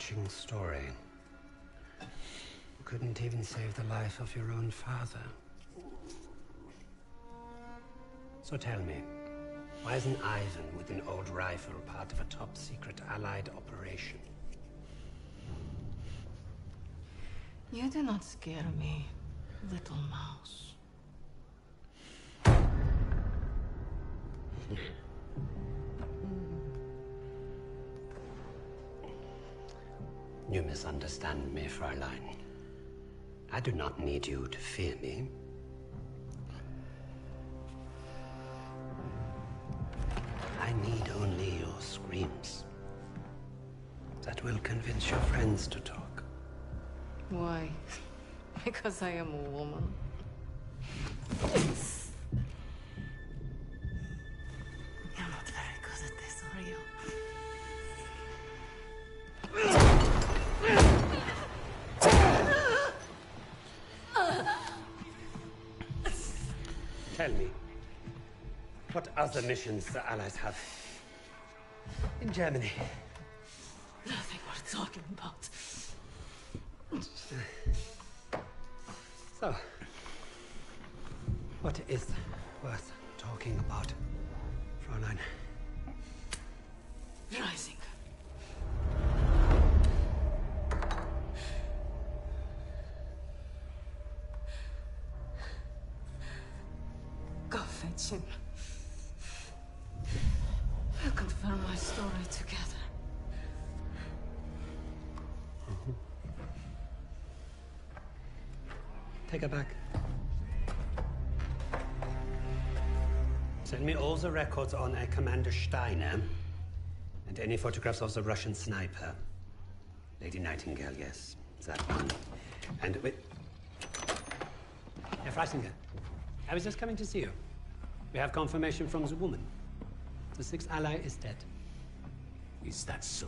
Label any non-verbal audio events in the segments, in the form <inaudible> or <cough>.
touching story. You couldn't even save the life of your own father. So tell me, why isn't Ivan with an old rifle part of a top secret Allied operation? You do not scare me, little mouse. <laughs> You misunderstand me, Fräulein. I do not need you to fear me. I need only your screams. That will convince your friends to talk. Why? <laughs> Because I am a woman. <laughs> other missions the Allies have in Germany? Nothing worth talking about. So, story together. Mm-hmm. Take her back. Send me all the records on a Commander Steiner and any photographs of the Russian sniper. Lady Nightingale, yes, that one. And wait. Herr Freisinger, I was just coming to see you. We have confirmation from the woman. The sixth ally is dead. Is that so?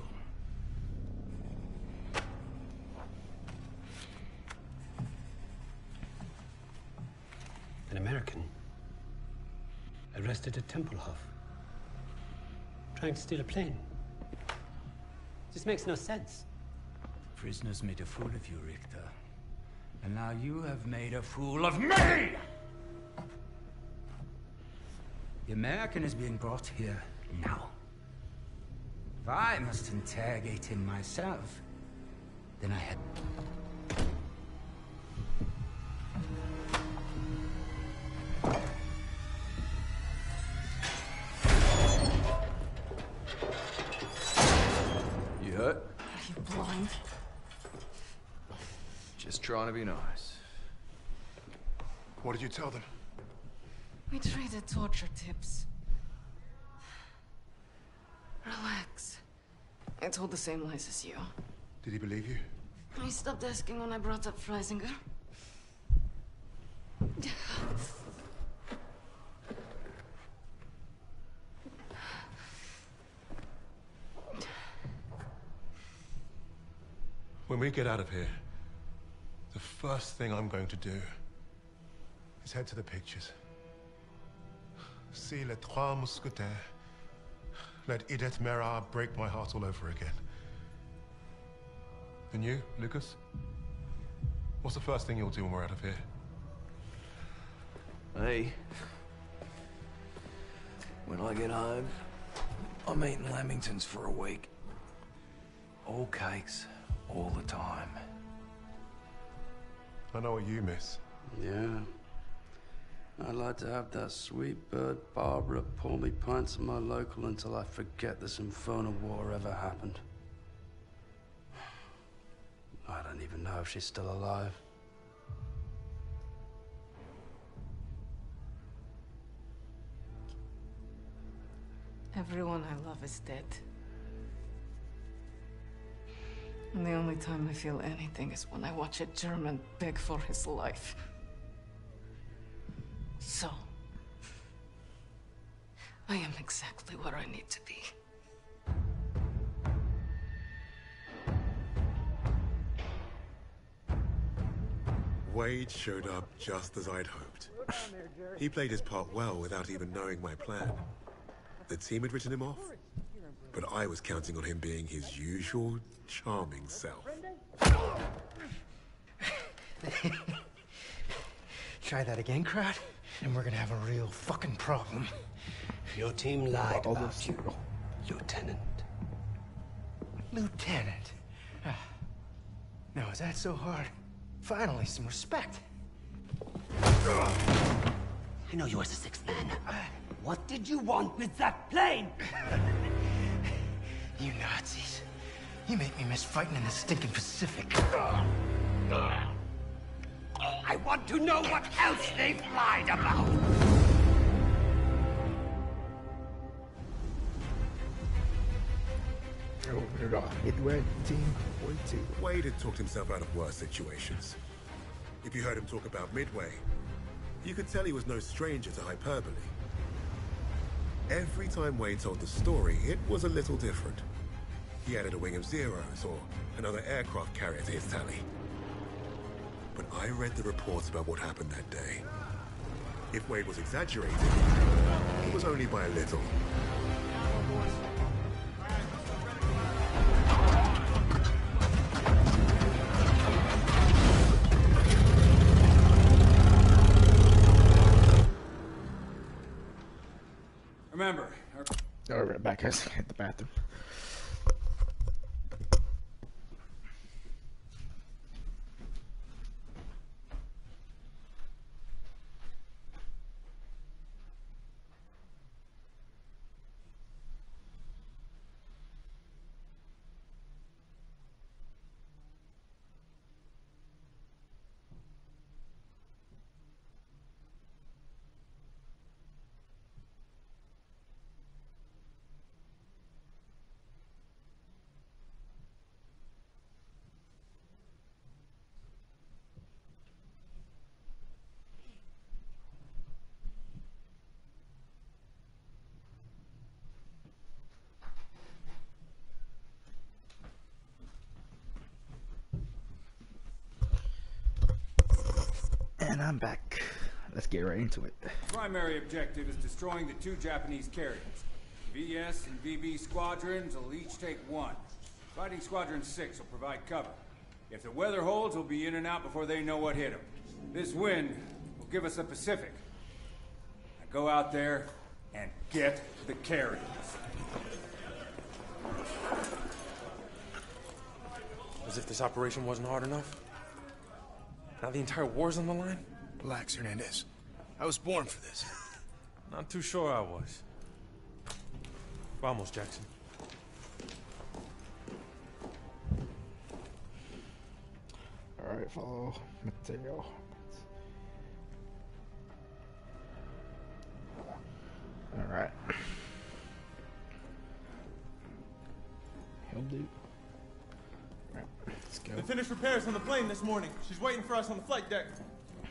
An American arrested at Tempelhof, trying to steal a plane. This makes no sense. Prisoners made a fool of you, Richter. And now you have made a fool of me! The American is being brought here now. If I must interrogate him myself, then I had... You hurt? Are you blind? Just trying to be nice. What did you tell them? We traded torture tips. Relax. I told the same lies as you. Did he believe you? He stopped asking when I brought up Freisinger. When we get out of here, the first thing I'm going to do is head to the pictures. See Les Trois Mousquetaires. Let Edith Merard break my heart all over again. And you, Lucas? What's the first thing you'll do when we're out of here? Hey. When I get home, I'm eating Lamingtons for a week. All cakes, all the time. I know what you miss. Yeah. I'd like to have that sweet bird Barbara pour me pints of my local until I forget this infernal war ever happened. I don't even know if she's still alive. Everyone I love is dead. And the only time I feel anything is when I watch a German beg for his life. So, I am exactly where I need to be. Wade showed up just as I'd hoped. He played his part well without even knowing my plan. The team had written him off? but I was counting on him being his usual charming self. <laughs> Try that again, crowd, and we're gonna have a real fucking problem. Your team lied All about you, Lieutenant. Lieutenant. Ah. Now, is that so hard? Finally, some respect. I know you as the sixth man. What did you want with that plane? You Nazis. You make me miss fighting in the stinking Pacific. I want to know what else they've lied about. Midway team, way two. Wade had talked himself out of worse situations. If you heard him talk about Midway, you could tell he was no stranger to hyperbole. Every time Wade told the story, it was a little different. He added a wing of zeros or another aircraft carrier to his tally. But I read the reports about what happened that day. If Wade was exaggerating, it was only by a little. Remember, our All right, back guys. <laughs> Hit the bathroom. And I'm back. Let's get right into it. primary objective is destroying the two Japanese carriers. VS and VB squadrons will each take one. Fighting Squadron 6 will provide cover. If the weather holds, we'll be in and out before they know what hit them. This wind will give us the Pacific. Now go out there and get the carriers. As if this operation wasn't hard enough. Now the entire war's on the line? Relax, Hernandez. I was born for this. Not too sure I was. Vamos, Jackson. All right, follow Mateo. All right. He'll do. All right, let's go. They finished repairs on the plane this morning. She's waiting for us on the flight deck.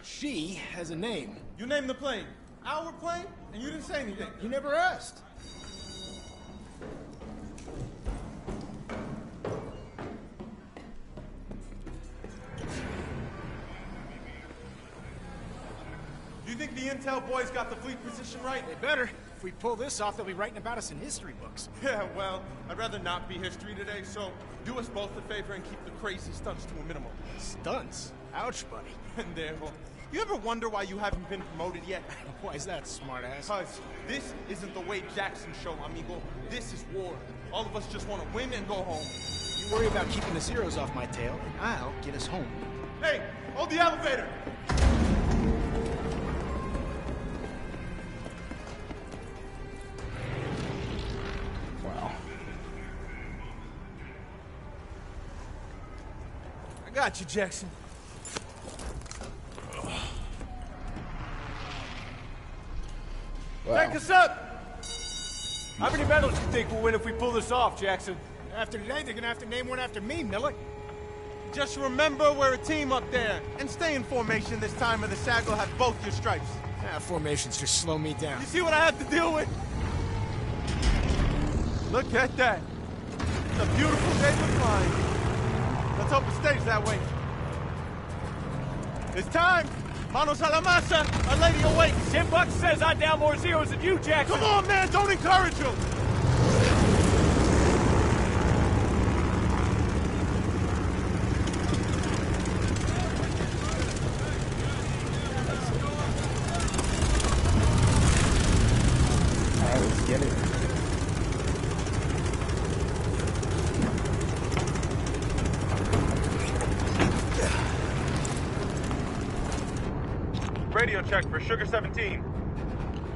She has a name. You named the plane. Our plane? And you didn't say anything. You never asked. Do you think the intel boys got the fleet position right? They better. If we pull this off, they'll be writing about us in history books. <laughs> Yeah, well, I'd rather not be history today, so do us both a favor and keep the crazy stunts to a minimum. Stunts? Ouch, buddy. <laughs> and Pendejo. You ever wonder why you haven't been promoted yet? <laughs> Why is that, smartass? Cause this isn't the Wade Jackson show, amigo. This is war. All of us just want to win and go home. You worry about keeping the zeros off my tail, and I'll get us home. Hey, hold the elevator! I got you, Jackson. Wow. Take us up! How many medals do you think we'll win if we pull this off, Jackson? After today, they're gonna have to name one after me, Millet. Just remember we're a team up there. And stay in formation this time or the CAG will have both your stripes. Ah, formations just slow me down. You see what I have to deal with? Look at that. It's a beautiful day for flying. Let's stays that way. It's time. Manos a la masa. Our lady awaits. Jim Buck says I down more zeros than you, Jackson. Come on, man. Don't encourage him. Radio check for Sugar 17.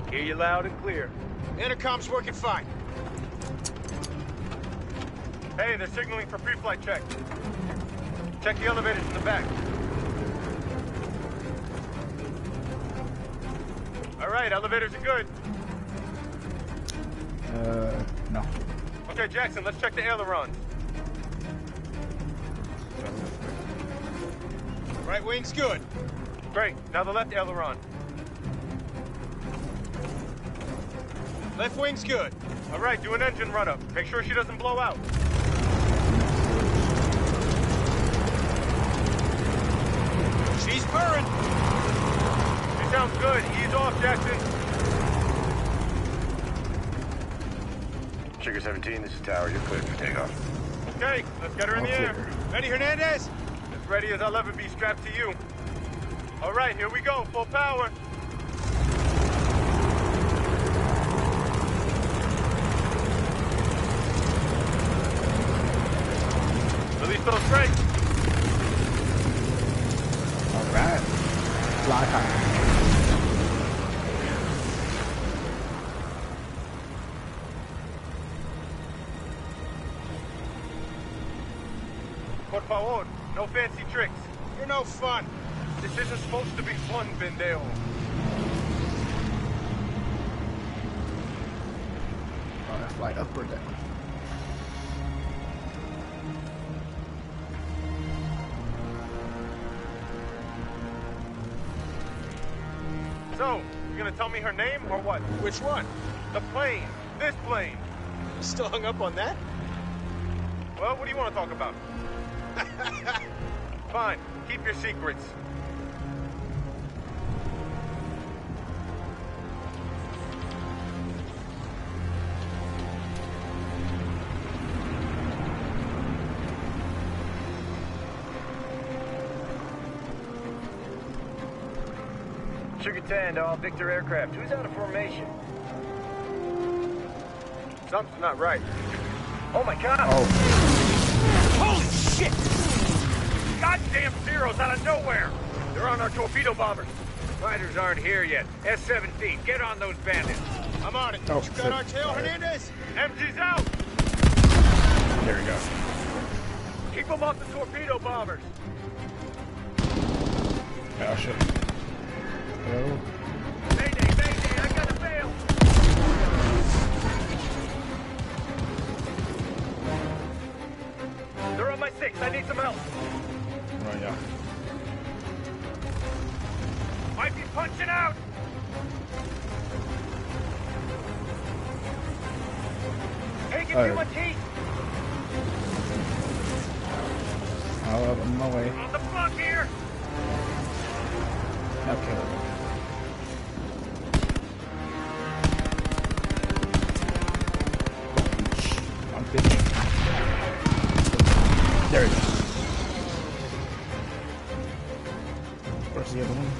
Hear you loud and clear. Intercom's working fine. Hey, they're signaling for pre-flight check. Check the elevators in the back. All right, elevators are good. Uh, no. Okay, Jackson, let's check the ailerons. Right wing's good. Great. Now the left aileron. Left wing's good. All right, do an engine run-up. Make sure she doesn't blow out. She's purring. She sounds good. Ease off, Jackson. Sugar 17, this is Tower. You're cleared for takeoff. Okay, let's get her in the air. Ready, Hernandez? As ready as I'll ever be strapped to you. All right, here we go. Full power. Release those brakes. All right. Fly high. Por favor, no fancy tricks. You're no fun. This isn't supposed to be fun, Pendejo. Oh, that fly up or down? So, you gonna tell me her name or what? Which one? The plane. This plane. You Still hung up on that? Well, what do you want to talk about? <laughs> Fine. Keep your secrets. 10 Victor aircraft. Who's out of formation? Something's not right. Oh my god! Oh. Holy shit! Goddamn Zeros out of nowhere! They're on our torpedo bombers. Fighters aren't here yet. S-17, get on those bandits. I'm on it. Oh, you got our tail, Hernandez? MG's out! There we go. Keep them off the torpedo bombers. Oh, shit. Oh. Six, I need some help. Right, yeah. Might be punching out! Hey, give All me right. my teeth! I'll I'm on my way. On the block here! Okay. I'm thinking. There we go. Where's the other one?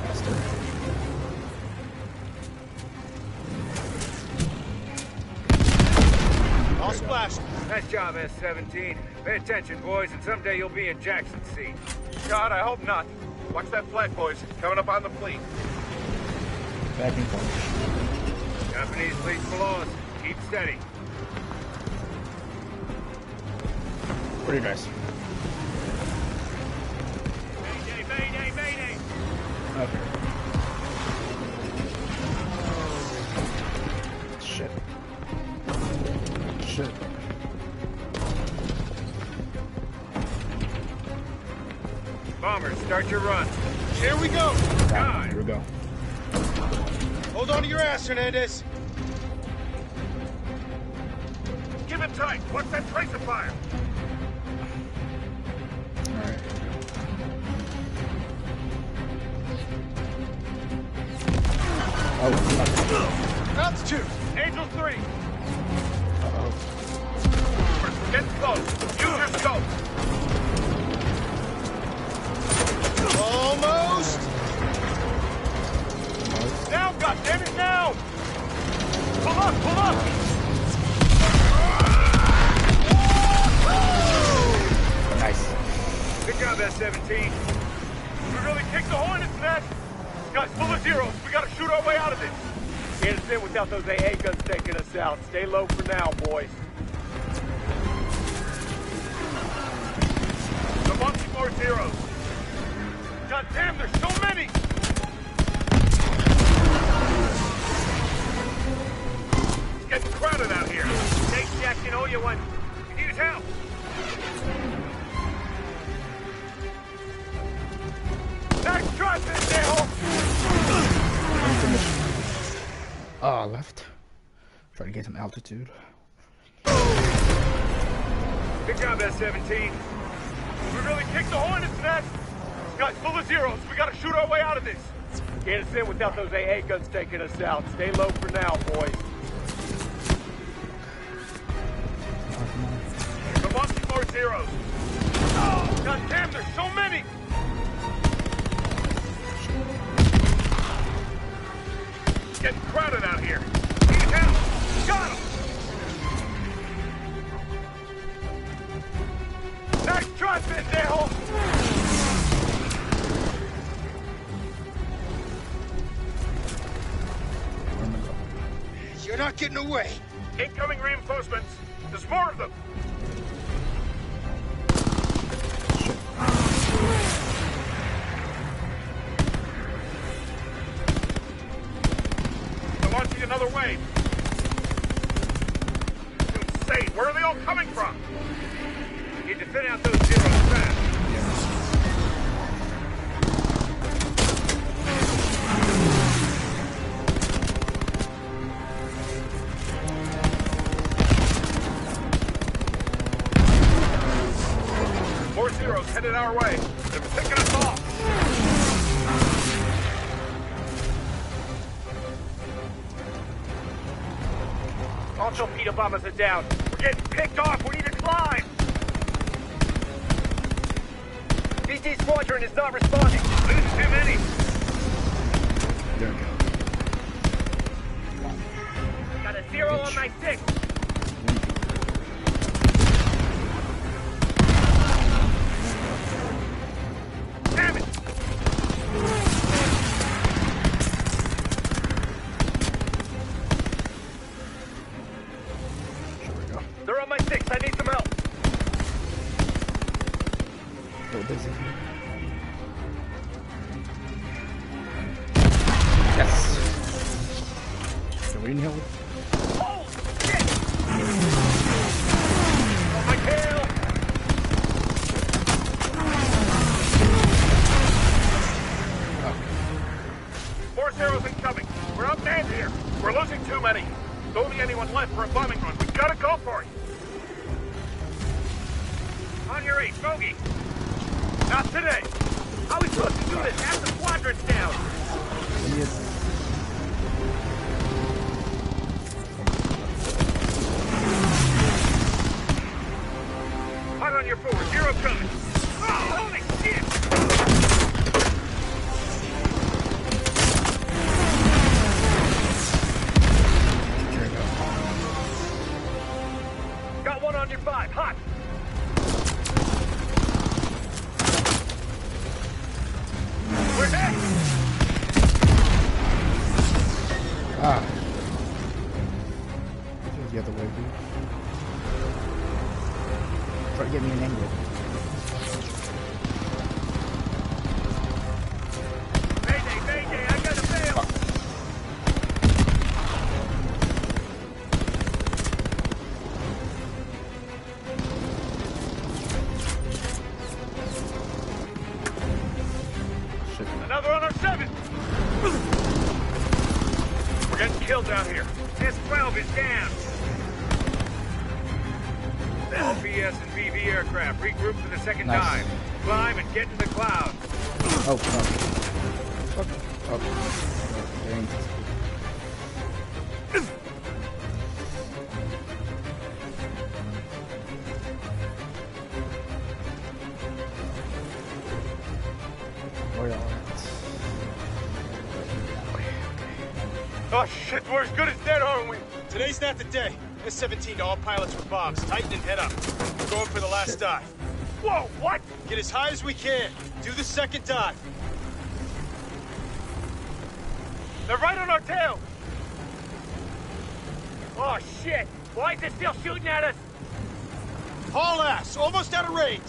Faster. I'll. Nice job, S-17. Pay attention, boys, and someday you'll be in Jackson's seat. God, I hope not. Watch that flag, boys. Coming up on the fleet. Back and forth. Japanese fleet below us. Keep steady. Where are you guys? Mayday, mayday, mayday! Okay. Shit. Shit. Bombers, start your run. Here we go. Ah, here we go. Hold on to your ass, Hernandez. Give it tight. What's that tracer fire? Pull up, pull up! Pick up S-17. We really kicked the hornet's nest! Guys, full of zeros. We gotta shoot our way out of this. Can't in without those AA guns taking us out. Stay low for now, boys. Be more zeros. God damn, there's altitude. Good job, S-17. We really kicked the hornet's nest. Guy's full of zeros. We gotta shoot our way out of this. Can't in without those AA guns taking us out. Stay low for now, boys. There must be more zeros. Oh, God damn, there's so many! Getting crowded out here. Getting away. Incoming reinforcements. There's more of them. All torpedo bombers are down. We're getting picked off. We need to climb. VT squadron is not responding. Lose too many. There we go. Got a zero on my six. Only Get me an angle. Oh shit, we're as good as dead, aren't we? Today's not the day. S-17 to all pilots with bombs. Tighten and head up. We're going for the last dive. Whoa, what? Get as high as we can. Do the second dive. They're right on our tail. Oh, shit. Why is it still shooting at us? Haul ass. Almost out of range.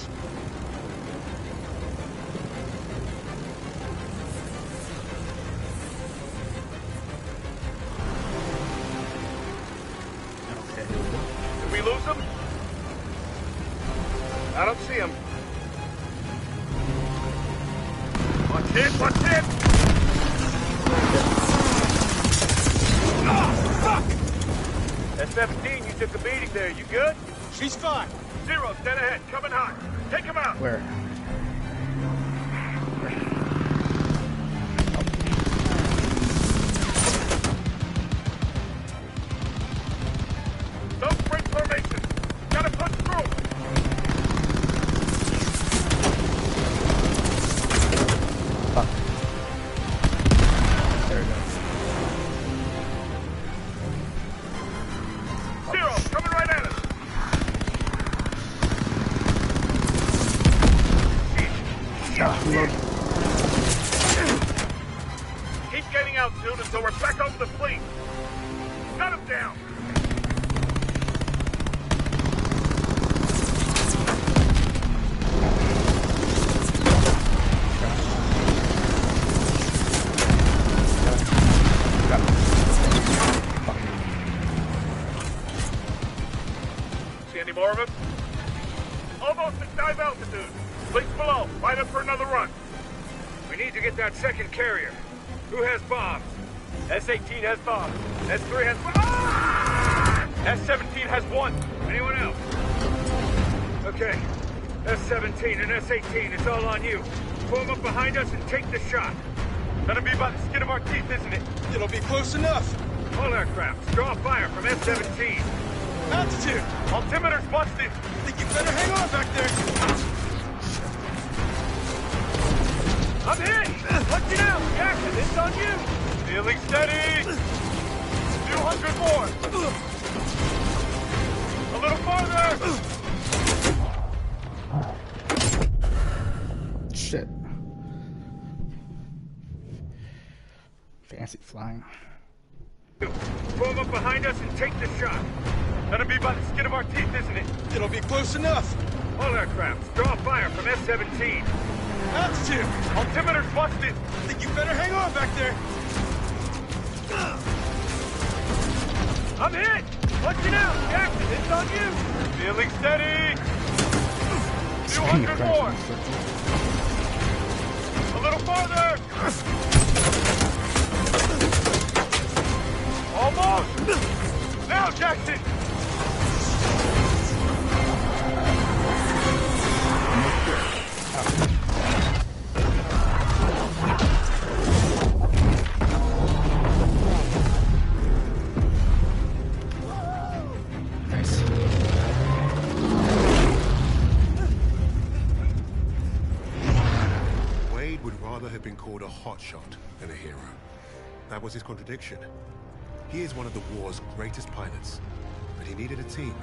Almost at dive altitude. Fleet's below. Line up for another run. We need to get that second carrier. Who has bombs? S-18 has bombs. S-3 has... Ah! S-17 has one. Anyone else? Okay. S-17 and S-18, it's all on you. Form up behind us and take the shot. Gonna be by the skin of our teeth, isn't it? It'll be close enough. All aircraft, draw fire from S-17. Altitude! Altimeter's busted! Think you better hang on back there! I'm hit! Watch it out! Jackson, it's on you! Feeling steady! 200 more! A little farther! Shit. Fancy flying. Form up behind us and take the shot. Gonna be by the skin of our teeth, isn't it? It'll be close enough. All aircraft, draw fire from S-17. Altitude! Altimeter's busted! I Think you better hang on back there! I'm hit! Watch it out! Jackson, it's on you! Feeling steady! 200 more! A little farther! Almost! Now, Jackson! Hotshot than a hero. That was his contradiction. He is one of the war's greatest pilots, but he needed a team.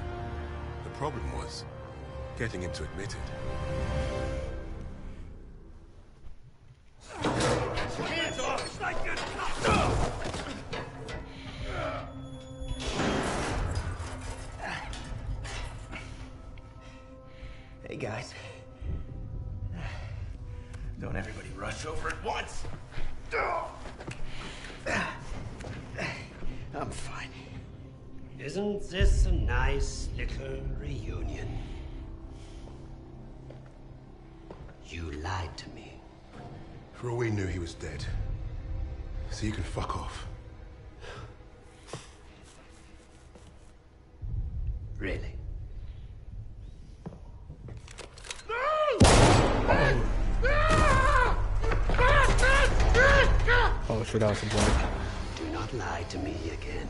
The problem was getting him to admit it. For all we knew, he was dead. So you can fuck off. Really? Oh shit, that was a blood. Do not lie to me again.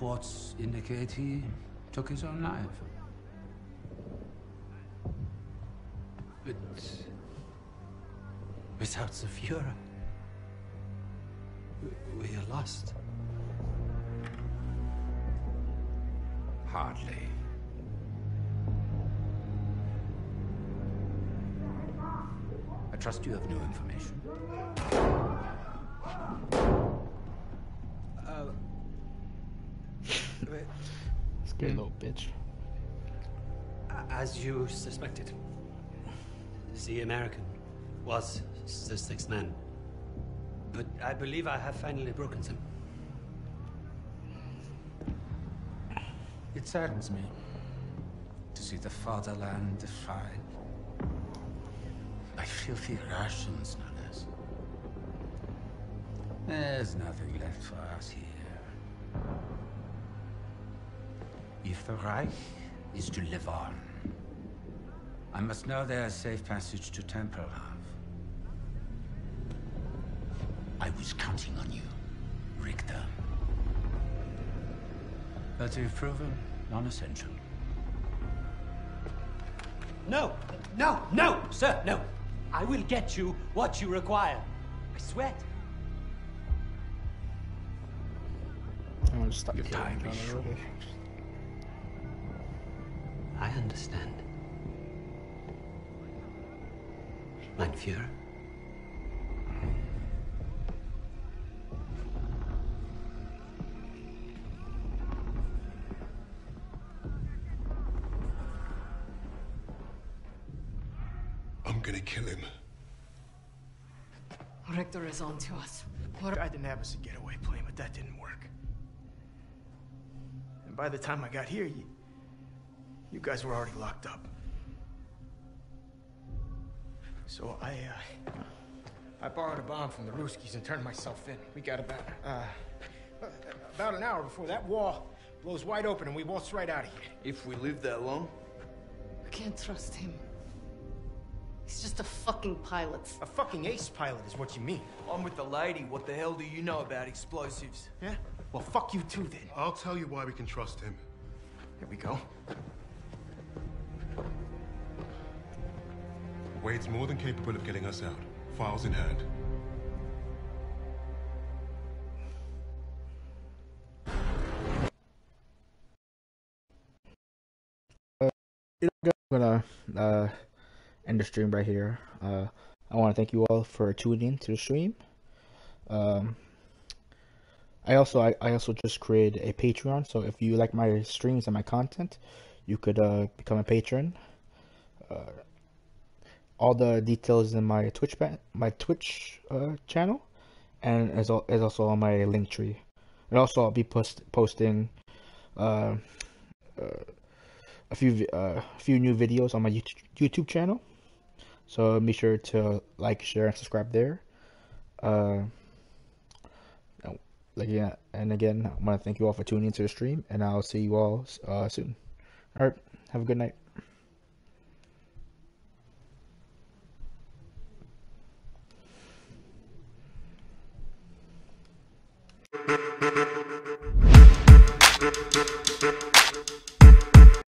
Reports indicate he took his own life. But without the Fuhrer, we are lost. Hardly. I trust you have new information. Scared little bitch. As you suspected, the American was the sixth man. But I believe I have finally broken them. It saddens me to see the fatherland defiled by filthy Russians, no less. There's nothing left for us here. The Reich is to live on, I must know there's safe passage to Tempelhof. I was counting on you, Richter. But you've proven non-essential. No, no, no, sir, no. I will get you what you require. I swear. I'm gonna stop Your killing time each is other. short. I understand. Mein Führer. I'm gonna kill him. Richter is on to us. What I didn't have us a getaway plane, but that didn't work. And by the time I got here, you, you guys were already locked up. So I, uh, I borrowed a bomb from the Ruskies and turned myself in. We got about, uh, about an hour before that wall blows wide open and we waltz right out of here. If we live that long? We can't trust him. He's just a fucking pilot. A fucking ace pilot is what you mean. I'm with the lady. What the hell do you know about explosives? Yeah? Well, fuck you too then. I'll tell you why we can trust him. Here we go. Wade's more than capable of getting us out. Files in hand. Know, I'm gonna uh, end the stream right here. Uh, I want to thank you all for tuning in to the stream. Um, I also I, I also just created a Patreon, so if you like my streams and my content, you could uh, become a patron. All the details in my Twitch my Twitch uh, channel, and as al- also on my link tree. And also I'll be post- posting uh, uh, a few uh, a few new videos on my YouTube YouTube channel. So be sure to like, share, and subscribe there. Uh, like yeah, and again, I want to thank you all for tuning into the stream, and I'll see you all uh, soon. All right, have a good night.